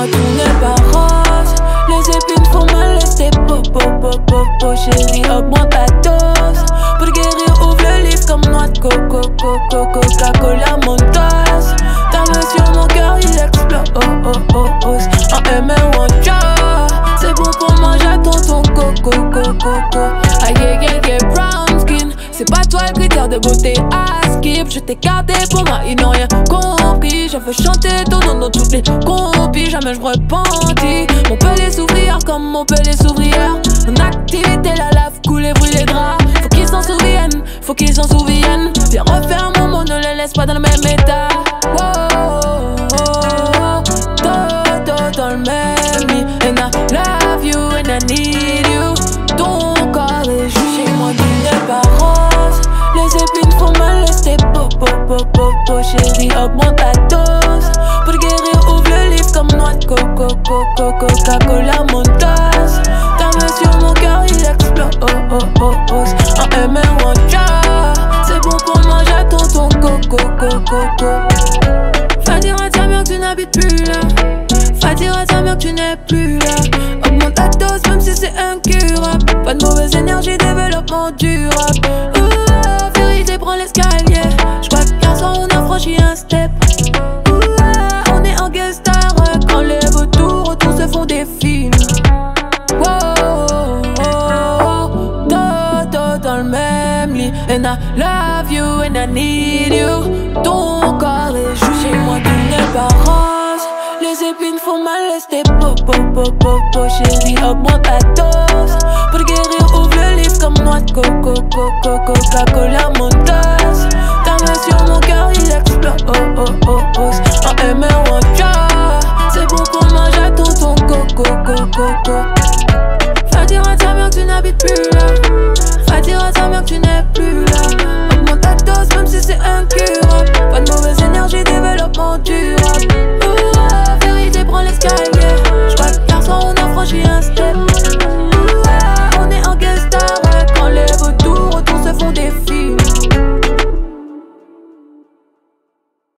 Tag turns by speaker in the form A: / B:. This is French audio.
A: moi tout n'est pas rose. Les épines font mal à tes popo popo po. Chérie augmente ta dose. Pour guérir ouvre le livre comme noix de coco coco Coca Cola montos. Ta main sur mon cœur il explose. Oh, oh, oh, En M ou en C'est bon pour moi j'attends ton coco coco coco. Aïe aïe aïe brown skin. C'est pas toi le critère de beauté ah, Je t'ai gardé pour moi ils n'ont rien compris. Je veux chanter ton nom dans toutes les compis. Jamais je repentis. On peut les s'ouvrir comme on peut les s'ouvrir. En activité, la lave, couler, brûler les draps. Faut qu'ils s'en souviennent, faut qu'ils s'en souviennent. Viens refaire mon mot, ne les laisse pas dans le même état. Wow, oh, oh, dans le même là. Va dire à ta mère que tu n'es plus là. Augmente ta dose, même si c'est incurable. Pas de mauvaise énergie, développement durable. Vérité, prends l'escalier. J'crois qu'hier soir on a franchi un step. Ouah, on est en guest star quand les vautours autour se font des films. Wow, oh, dans le même lit. And I love you and I need you. Ton corps est juste chez moi, tu n'es pas pop, pop, pop, chérie, augmente ta dose. Pour guérir, ouvre le livre comme noix de coco, coco, Coca-Cola, mon tasse. Ta main sur mon cœur, il explose. Oh, oh, oh, oh. En ou en C'est bon pour manger ton ton coco, coco, coco. Va dire à ta mère que tu n'habites plus là. Va dire à ta mère que tu n'es